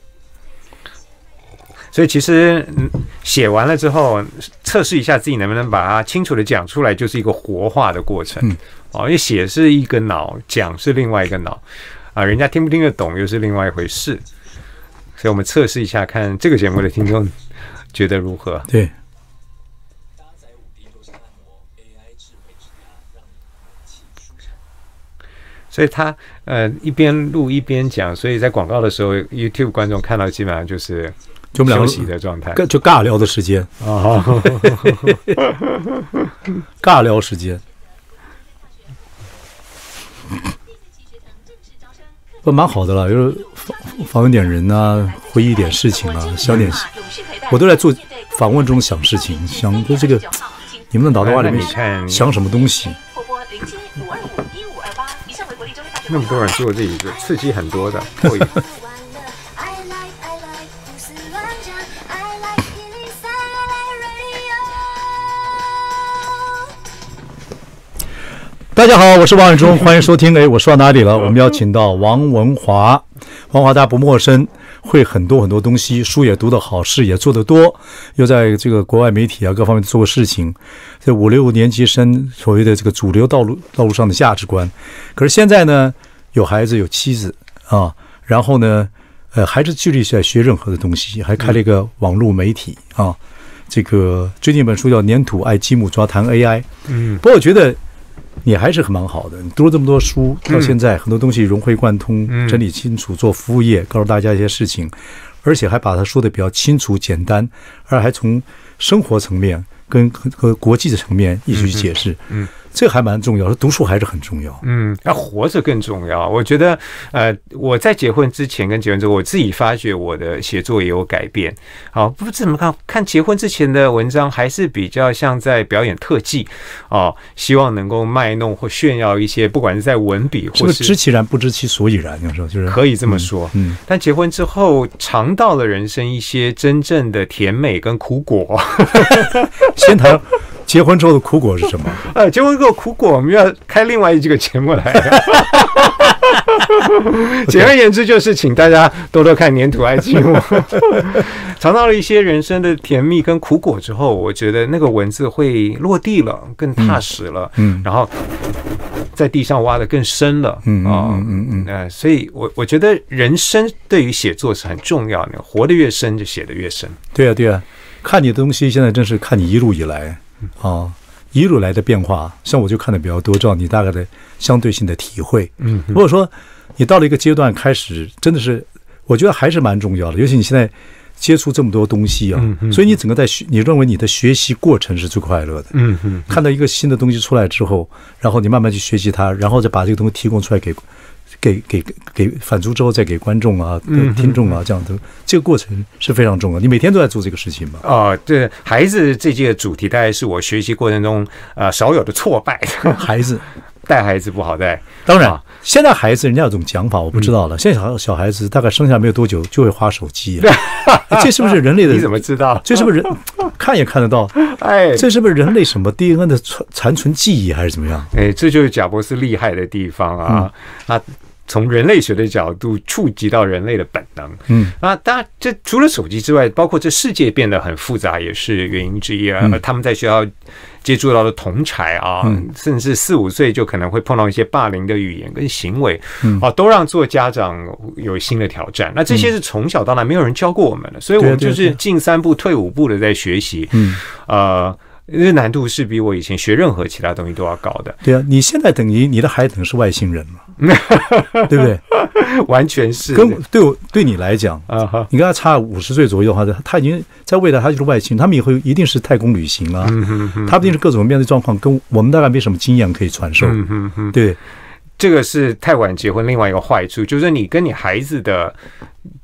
所以其实嗯写完了之后，测试一下自己能不能把它清楚的讲出来，就是一个活化的过程。嗯哦，因为写是一个脑，讲是另外一个脑啊，人家听不听得懂又是另外一回事。所以我们测试一下，看这个节目的听众觉得如何。对，所以他呃一边录一边讲，所以在广告的时候，YouTube 观众看到基本上就是就我们两个休息的状态。就尬聊的时间，啊，尬聊时间。不蛮好的了，就是访访问点人啊，回忆点事情啊，想点，我都在做访问中想事情，想的这个你们的脑袋瓜里面想什么东西？那么多人做这个，刺激很多的。大家好，我是王永忠，欢迎收听。哎，我说到哪里了？我们邀请到王文华，王华大家不陌生，会很多很多东西，书也读得好，事也做得多，又在这个国外媒体啊各方面做过事情，这五六年级生所谓的这个主流道路道路上的价值观。可是现在呢，有孩子有妻子啊，然后呢，呃，还是致力在学任何的东西，还开了一个网络媒体啊。这个最近一本书叫《粘土爱积木抓谈 AI》，嗯，不过我觉得你还是很蛮好的，你读了这么多书，到现在很多东西融会贯通，嗯。整理清楚，做服务业，告诉大家一些事情，而且还把它说的比较清楚简单，而还从生活层面跟和和国际的层面一起去解释，嗯，这还蛮重要的，读书还是很重要。嗯，要活着更重要。我觉得，呃，我在结婚之前跟结婚之后，我自己发觉我的写作也有改变。好，不怎么看看结婚之前的文章，还是比较像在表演特技哦，希望能够卖弄或炫耀一些，不管是在文笔或是是知。其然不知其所以然？有时候就是可以这么说，嗯，但结婚之后尝到了人生一些真正的甜美跟苦果。先谈结婚之后的苦果是什么？呃，结婚后苦果，我们要开另外一个节目来。简而言之，就是请大家多多看《粘土爱情》。尝到了一些人生的甜蜜跟苦果之后，我觉得那个文字会落地了，更踏实了。嗯然后在地上挖的更深了。嗯嗯啊嗯嗯嗯呃，所以我我觉得人生对于写作是很重要的，活得越深就写得越深。对啊，对啊，看你的东西，现在真是看你一路以来啊，一路来的变化。像我就看的比较多，知道你大概的相对性的体会。嗯如果说你到了一个阶段开始，真的是，我觉得还是蛮重要的。尤其你现在接触这么多东西啊，所以你整个在学，你认为你的学习过程是最快乐的。嗯嗯看到一个新的东西出来之后，然后你慢慢去学习它，然后再把这个东西提供出来给给给给反刍之后，再给观众啊、嗯给听众啊，这样的这个过程是非常重要。你每天都在做这个事情嘛？哦，对，孩子这届主题大概是我学习过程中呃少有的挫败。孩子，带孩子不好带，当然啊，现在孩子人家有种讲法，我不知道了。现在小小孩子大概生下没有多久就会花手机、啊，这是不是人类的？你怎么知道？这是不是人看也看得到？哎这是不是人类什么 DNA 的残残存记忆还是怎么样？哎，这就是贾博士厉害的地方啊！嗯啊，从人类学的角度触及到人类的本能。嗯啊，当然，这除了手机之外，包括这世界变得很复杂，也是原因之一啊。嗯他们在学校接触到的同才啊，嗯。甚至四五岁就可能会碰到一些霸凌的语言跟行为，嗯。啊，都让做家长有新的挑战。那这些是从小到大没有人教过我们的，所以我们就是进三步退五步的在学习。嗯，呃，这难度是比我以前学任何其他东西都要高的，对啊，你现在等于你的孩子等于是外星人嘛，对不对？完全是。跟对我对你来讲，啊哈，你跟他差五十岁左右的话，他已经在未来他就是外星人，他们以后一定是太空旅行啊，他们一定是各种面对状况，跟我们大概没什么经验可以传授，嗯哼哼，对，这个是太晚结婚另外一个坏处，就是你跟你孩子的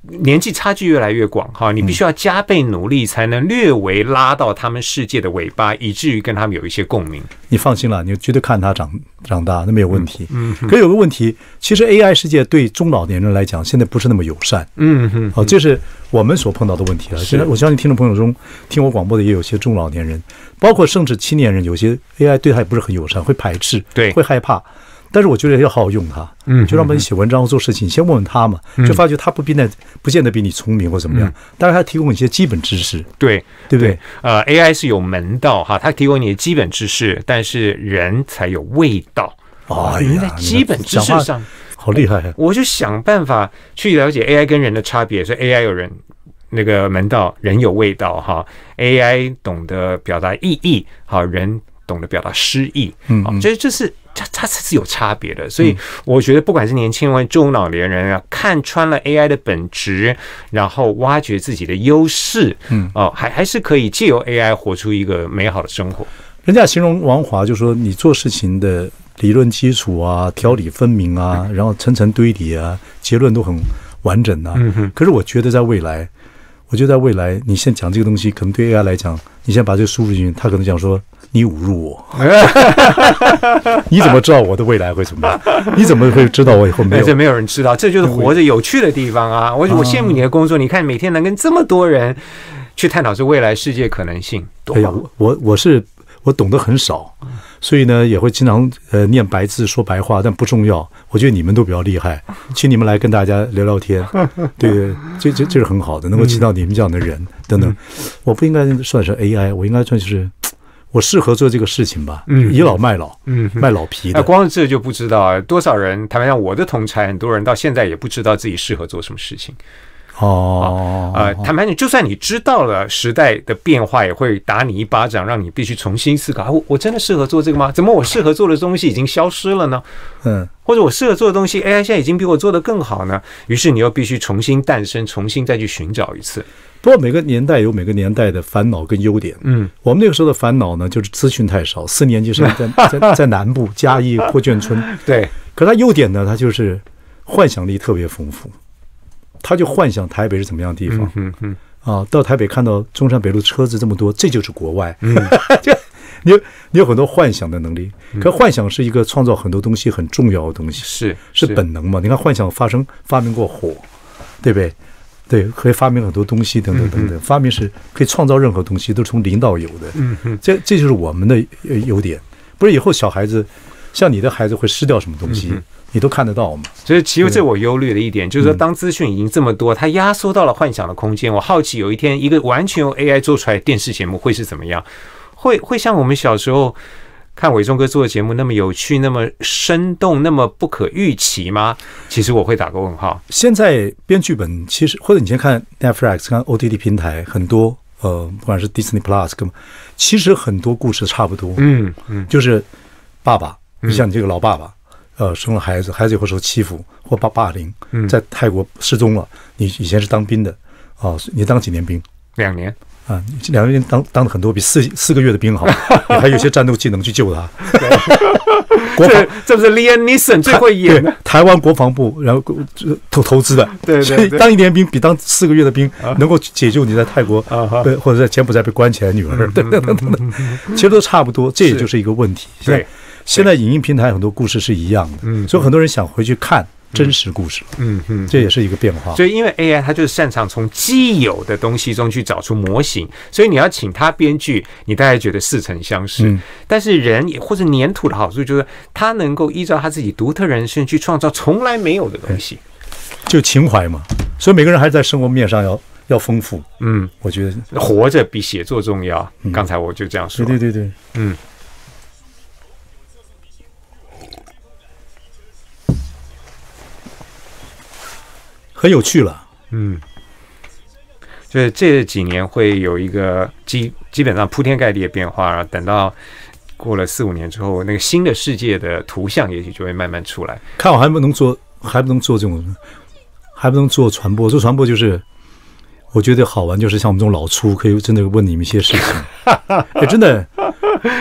年纪差距越来越广哈，你必须要加倍努力，才能略微拉到他们世界的尾巴，以至于跟他们有一些共鸣。你放心了，你绝对看他长长大，那没有问题。嗯可有个问题，其实 AI 世界对中老年人来讲，现在不是那么友善。嗯哼，哦，这是我们所碰到的问题了。现在我相信听众朋友中听我广播的也有些中老年人，包括甚至青年人，有些 AI 对他也不是很友善，会排斥，对会害怕。但是我觉得要好好用它，嗯就让我们写文章或做事情，先问问他嘛，就发觉他不必那不见得比你聪明或怎么样，但是他提供一些基本知识，对。对不对？呃，AI 是有门道哈，它提供你的基本知识，但是人才有味道。哦人在，基本知识上，好厉害啊！我就想办法去了解 AI 跟人的差别，所以 AI 有人那个门道，人有味道哈。AI 懂得表达意义，好人懂得表达诗意，好，嗯嗯这这是它它是有差别的。所以我觉得，不管是年轻人或中老年人啊，看穿了 AI 的本质，然后挖掘自己的优势，嗯哦，还还是可以借由 AI 活出一个美好的生活。人家形容王华就说你做事情的理论基础啊，条理分明啊，然后层层堆叠啊，结论都很完整啊。嗯哼可是我觉得在未来，我觉得在未来，你现在讲这个东西，可能对 AI 来讲，你现在把这个输入进去，他可能讲说你侮辱我，你怎么知道我的未来会怎么样？你怎么会知道我以后没有？这没有人知道，这就是活着有趣的地方啊！我我羡慕你的工作，你看每天能跟这么多人去探讨这未来世界可能性，多哎呀，我我我是我懂得很少，所以呢也会经常呃念白字说白话，但不重要。我觉得你们都比较厉害，请你们来跟大家聊聊天，对 对，这这这是很好的，能够请到你们这样的人等等。我不应该算是 AI，我应该算是我适合做这个事情吧，嗯倚老卖老，嗯卖老皮。光是这就不知道啊，多少人，坦白讲，我的同才很多人到现在也不知道自己适合做什么事情。哦，呃，坦白讲，就算你知道了时代的变化，也会打你一巴掌，让你必须重新思考。啊我我真的适合做这个吗？怎么我适合做的东西已经消失了呢？嗯，或者我适合做的东西，AI 现在已经比我做的更好呢？于是你又必须重新诞生，重新再去寻找一次。不过每个年代有每个年代的烦恼跟优点。嗯，我们那个时候的烦恼呢，就是资讯太少。四年级生 在在在南部嘉义破眷村，对，可它优点呢，它就是幻想力特别丰富，他就幻想台北是怎么样的地方嗯嗯啊？到台北看到中山北路车子这么多，这就是国外。就你有你有很多幻想的能力，可幻想是一个创造很多东西很重要的东西，是是本能嘛？你看幻想发生发明过火，对不对？对，可以发明很多东西，等等等等。发明是可以创造任何东西，都是从零到有的。嗯嗯这这就是我们的呃优点。不是以后小孩子，像你的孩子会失掉什么东西，你都看得到嘛？所以其实这我忧虑的一点，就是说，当资讯已经这么多，它压缩到了幻想的空间。我好奇有一天，一个完全用 AI 做出来的电视节目会是怎么样？会会像我们小时候看伟忠哥做的节目那么有趣、那么生动、那么不可预期吗？其实我会打个问号。现在编剧本其实，或者你先看 Netflix、看 OTT 平台，很多呃，不管是 Disney Plus 其实很多故事差不多。嗯嗯就是爸爸，你像你这个老爸爸，呃，生了孩子，孩子有会受欺负或霸霸凌，嗯在泰国失踪了。你以前是当兵的，哦，你当几年兵两年，啊？你两年当当了很多，比四四个月的兵好，你还有些战斗技能去救他。国防这这不是 Leon Neeson 最会演？台湾国防部，然后呃投投资的，对对所以对当一年兵比当四个月的兵能够解救你在泰国被或者在柬埔寨被关起来的女儿，等等等等等，其实都差不多，这也就是一个问题。对现在影音平台很多故事是一样的，嗯所以很多人想回去看真实故事，嗯嗯。这也是一个变化。所以，因为 AI 它就是擅长从既有的东西中去找出模型，所以你要请它编剧，你大概觉得似曾相识。嗯但是人也或者粘土的好处就是，它能够依照他自己独特人生去创造从来没有的东西。就情怀嘛，所以每个人还是在生活面上要要丰富，嗯，我觉得，活着比写作重要。刚才我就这样说。对对对对，嗯。很有趣了。嗯，就是这几年会有一个基基本上铺天盖地的变化，然后等到过了四五年之后，那个新的世界的图像也许就会慢慢出来。看我还不能做，还不能做这种，还不能做传播。做传播就是，我觉得好玩，就是像我们这种老粗，可以真的问你们一些事情。哎，真的，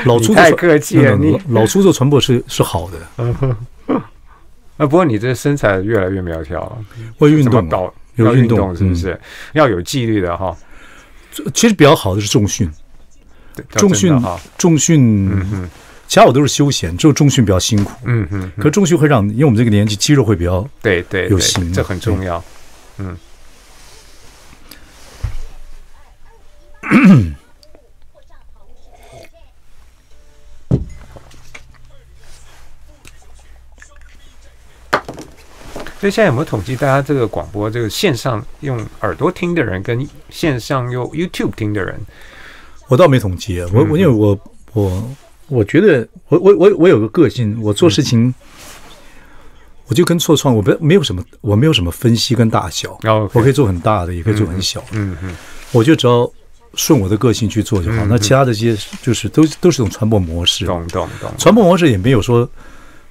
老粗太客气了你老老粗做传播是是好的。啊，不过你这身材越来越苗条了，会运动？有要运运动嗯是不是？要有纪律的哈。其实比较好的是重训，对重训真的哈，重训，其他我都是休闲，只有重训比较辛苦。嗯嗯，可是重训会让，因为我们这个年纪肌肉会比较对对对有型，这很重要。所以现在有没有统计大家这个广播这个线上用耳朵听的人跟线上用 YouTube 听的人？我倒没统计，我我因为我我我觉得我我我我有个个性，我做事情我就跟错创，我不没有什么我没有什么分析跟大小，哦我可以做很大的，也可以做很小，嗯嗯我就只要顺我的个性去做就好。那其他的这些就是都都是一种传播模式，懂懂懂。传播模式也没有说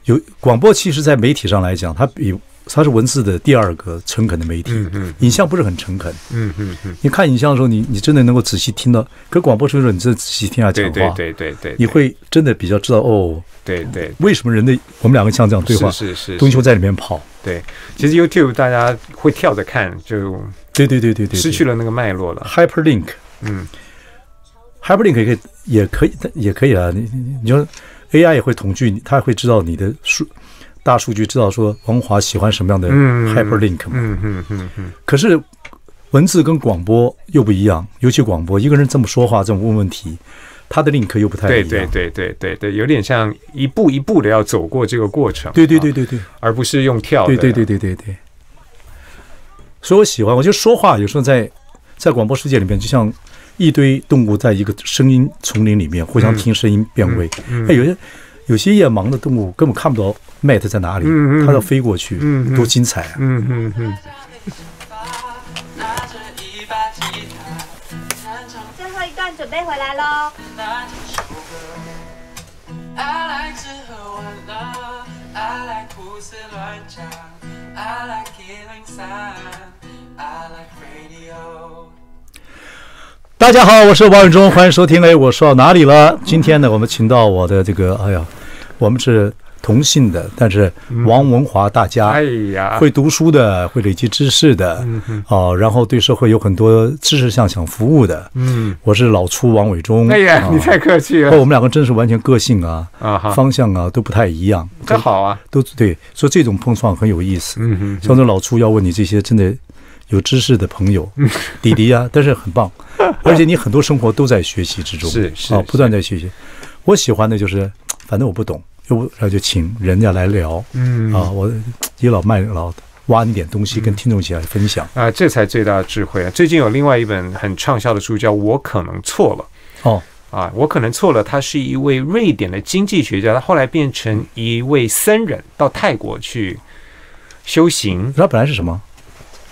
有广播，其实在媒体上来讲，它比它是文字的第二个诚恳的媒体，嗯嗯影像不是很诚恳。嗯嗯嗯，你看影像的时候，你你真的能够仔细听到，可广播时候你真的仔细听他讲话，对对对对对，你会真的比较知道哦，对对为什么人的我们两个像这样对话，是是是东西会在里面跑。对，其实 YouTube 大家会跳着看，就对对对对对，失去了那个脉络了。hyperlink。嗯 hyperlink 也可以，也可以，也可以啊。你你你说 AI 也会统计你，它会知道你的数大数据，知道说王华喜欢什么样的嗯 hyperlink 嘛。嗯嗯嗯嗯，可是文字跟广播又不一样，尤其广播，一个人这么说话，这么问问题，他的 link 又不太一样。对对对对对对，有点像一步一步的要走过这个过程。对对对啊，对对而不是用跳的。对对对对对对。所以我喜欢，我就说话有时候在在广播世界里面，就像一堆动物在一个声音丛林里面互相听声音辨位。嗯哎，有些有些夜盲的动物根本看不到 Mate 在哪里，它要飞过去，嗯嗯多精彩啊！嗯最后一段准备回来喽。大家好，我是王永忠，欢迎收听。哎，我说到哪里了？今天呢，我们请到我的这个，哎呀，我们是同姓的，但是王文华大家。哎呀，会读书的，会累积知识的，哦，然后对社会有很多知识上想服务的。嗯，我是老粗王伟忠。哎呀，啊你太客气哦，了我们两个真是完全个性啊、啊，方向啊都不太一样，真好啊。都对，所以这种碰撞很有意思。嗯哼，像这老粗要问你这些真的有知识的朋友，嗯弟弟啊，但是很棒，而且你很多生活都在学习之中，是是啊，不断在学习。我喜欢的就是，反正我不懂，要不然就请人家来聊，嗯啊，我倚老卖老，挖一点东西跟听众一起来分享。啊，这才最大的智慧啊！最近有另外一本很畅销的书，叫《我可能错了》。哦，啊，我可能错了。他是一位瑞典的经济学家，他后来变成一位僧人，到泰国去修行。他本来是什么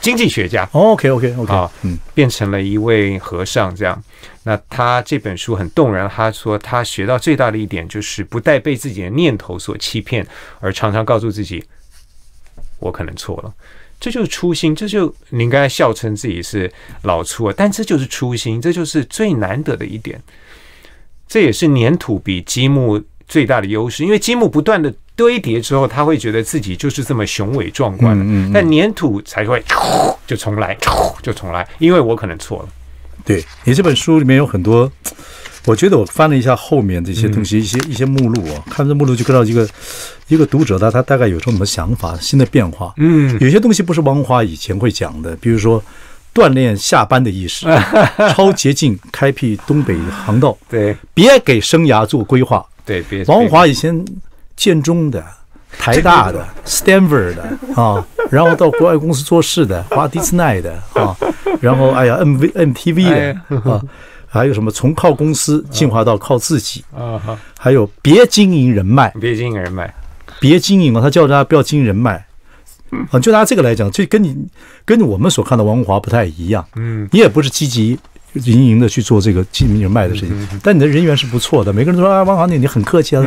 经济学家？OK OK OK，啊嗯，变成了一位和尚，这样。那他这本书很动人，他说他学到最大的一点就是不带被自己的念头所欺骗，而常常告诉自己，我可能错了。这就是初心，这就你应该笑称自己是老粗啊，但这就是初心，这就是最难得的一点。这也是粘土比积木最大的优势，因为积木不断的堆叠之后，他会觉得自己就是这么雄伟壮观的，嗯嗯嗯。但粘土才会就重来，就重来，因为我可能错了。对你这本书里面有很多，我觉得我翻了一下后面这些东嗯。西，一些一些目录啊，看这目录就知道一个一个读者他他大概有什么想法、新的变化。嗯，有些东西不是王华以前会讲的，比如说锻炼下班的意识，超捷径，开辟东北航道，对。别给生涯做规划。对，别王华以前建中的、台大的、Stanford 的啊，然后到国外公司做事的，华迪斯奈的啊，然后哎呀 MV MTV 哎的啊，还有什么从靠公司进化到靠自己，啊哈，还有别经营人脉，别经营人脉，别经营啊，他叫大家不要经营人脉。啊，就拿这个来讲，这跟你跟我们所看的王华不太一样。嗯，你也不是积极营营的去做这个经营人脉的事情，但你的人缘是不错的。每个人都说啊，王华你你很客气啊，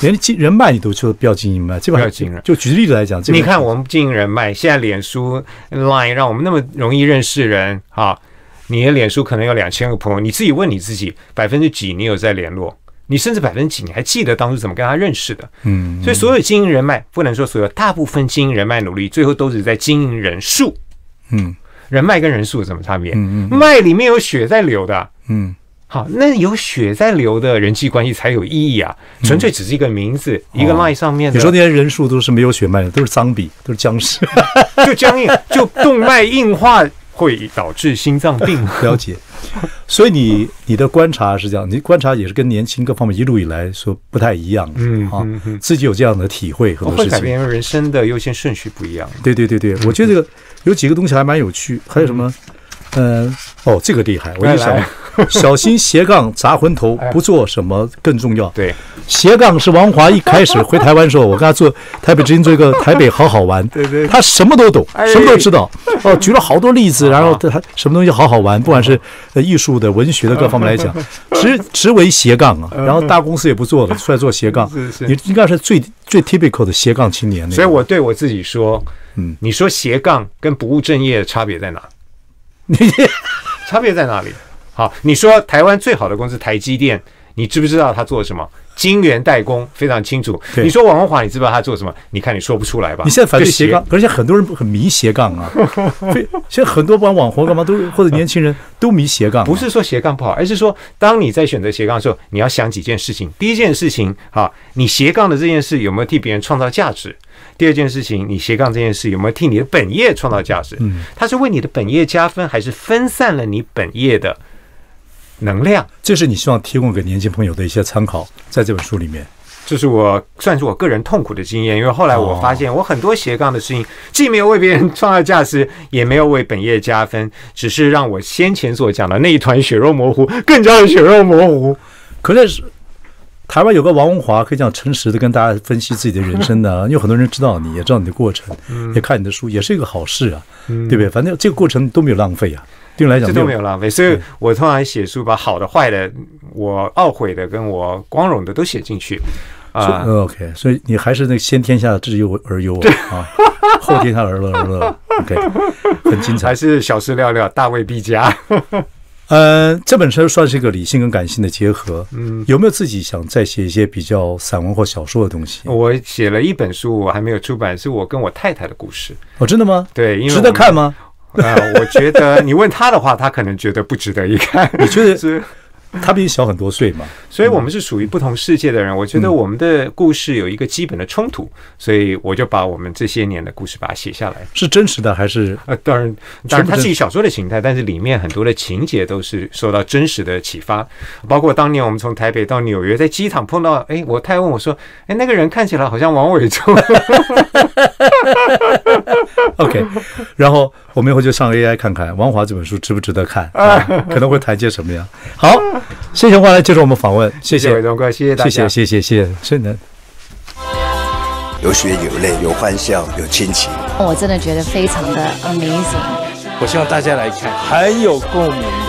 连经人脉你都说不要经营人脉，这个还不要经营就举例子来讲，你看我们经营人脉，现在脸书、Line 让我们那么容易认识人啊。你的脸书可能有两千个朋友，你自己问你自己，百分之几你有在联络？你甚至百分之几你还记得当初怎么跟他认识的？嗯，所以所有经营人脉，不能说所有，大部分经营人脉努力，最后都是在经营人数。嗯人脉跟人数有什么差别？嗯嗯脉里面有血在流的。嗯好，那有血在流的人际关系才有意义啊！纯粹只是一个名字，一个 line 上面你说那些人数都是没有血脉的，都是脏笔，都是僵尸。就僵硬，就动脉硬化会导致心脏病。了解。所以你你的观察是这样，你观察也是跟年轻各方面一路以来说不太一样嗯啊嗯嗯嗯，自己有这样的体会很多会事情。改变人生的优先顺序不一样。对对对对，我觉得这个有几个东西还蛮有趣，还有什么？嗯，哦，这个厉害，我就想 小心斜杠砸昏头，不做什么更重要。对，斜杠是王华一开始回台湾的时候，我跟他做台北之音做一个台北好好玩，对对他什么都懂，哎什么都知道。哦，举了好多例子，然后他什么东西好好玩，不管是呃艺术的、文学的各方面来讲，直直为斜杠啊。然后大公司也不做了，出来做斜杠，你应该是最最 typical 的斜杠青年。所以我对我自己说，嗯你说斜杠跟不务正业的差别在哪？你差别在哪里？好，你说台湾最好的公司台积电，你知不知道他做什么？晶圆代工非常清楚。你说王文华，你知不知道他做什么？你看你说不出来吧？你现在反对斜杠，而且很多人很迷斜杠啊。对现在很多不管网红干嘛都或者年轻人 都迷斜杠啊、不是说斜杠不好，而是说当你在选择斜杠的时候，你要想几件事情。第一件事情，哈，你斜杠的这件事有没有替别人创造价值？第二件事情，你斜杠这件事有没有替你的本业创造价值？嗯，它是为你的本业加分，还是分散了你本业的能量？这是你希望提供给年轻朋友的一些参考，在这本书里面。这是我算是我个人痛苦的经验，因为后来我发现，我很多斜杠的事情，既没有为别人创造价值，也没有为本业加分，只是让我先前所讲的那一团血肉模糊 更加的血肉模糊。可是台湾有个王文华，可以这样诚实的跟大家分析自己的人生的、啊，有很多人知道你，也知道你的过程，也看你的书，也是一个好事啊，对不对？反正这个过程都没有浪费啊，对你来讲这都没有浪费，所以我通常写书，把好的、坏的、我懊悔的跟我光荣的都写进去啊。呃 OK，所以你还是那先天下之忧而忧啊，后天下而乐而乐。OK，很精彩还。是小事料料，大未必佳。呃，这本书算是一个理性跟感性的结合。嗯，有没有自己想再写一些比较散文或小说的东西？我写了一本书，我还没有出版，是我跟我太太的故事。哦，真的吗？对，因为值得看吗？我们？呃，我觉得你问他的话，他可能觉得不值得一看。你觉得 是？他比你小很多岁嘛？所以我们是属于不同世界的人。我觉得我们的故事有一个基本的冲突，所以我就把我们这些年的故事把它写下来。是真实的还是？呃，当然，当然，它真是以小说的形态，但是里面很多的情节都是受到真实的启发。包括当年我们从台北到纽约，在机场碰到，哎，我太太问我说，哎，那个人看起来好像王伟忠。OK，然后我们以后就上 AI 看看王华这本书值不值得看，啊、可能会谈些什么样。好，谢谢王来接受我们访问，谢谢谢谢伟，东哥，谢谢大家，谢谢，谢谢，谢谢，真的。有血有泪，有欢笑，有亲情。我真的觉得非常的 amazing。我希望大家来看，很有共鸣。